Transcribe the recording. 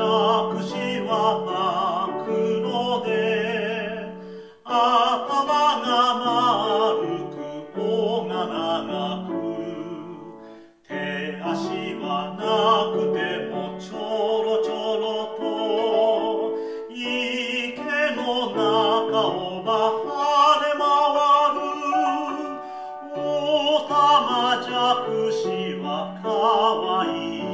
は黒で頭が丸く尾が長く手足はなくてもちょろちょろと池の中を跳ね回るオタマジャクシはかわいい